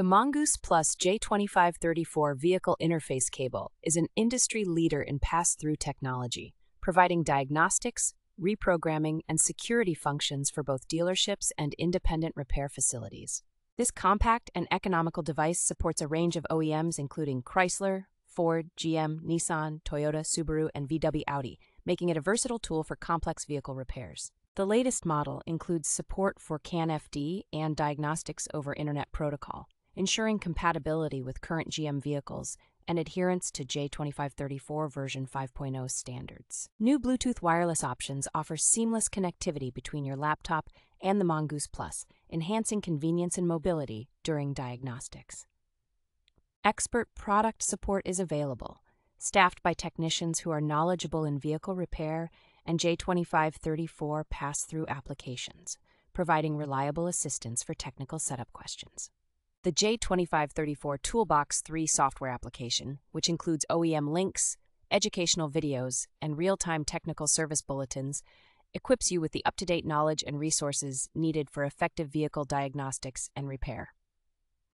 The Mongoose Plus J2534 vehicle interface cable is an industry leader in pass through technology, providing diagnostics, reprogramming, and security functions for both dealerships and independent repair facilities. This compact and economical device supports a range of OEMs including Chrysler, Ford, GM, Nissan, Toyota, Subaru, and VW Audi, making it a versatile tool for complex vehicle repairs. The latest model includes support for CAN-FD and diagnostics over Internet Protocol, ensuring compatibility with current GM vehicles and adherence to J2534 version 5.0 standards. New Bluetooth wireless options offer seamless connectivity between your laptop and the Mongoose Plus, enhancing convenience and mobility during diagnostics. Expert product support is available, staffed by technicians who are knowledgeable in vehicle repair and J2534 pass through applications, providing reliable assistance for technical setup questions. The J2534 Toolbox 3 software application, which includes OEM links, educational videos, and real time technical service bulletins, equips you with the up to date knowledge and resources needed for effective vehicle diagnostics and repair.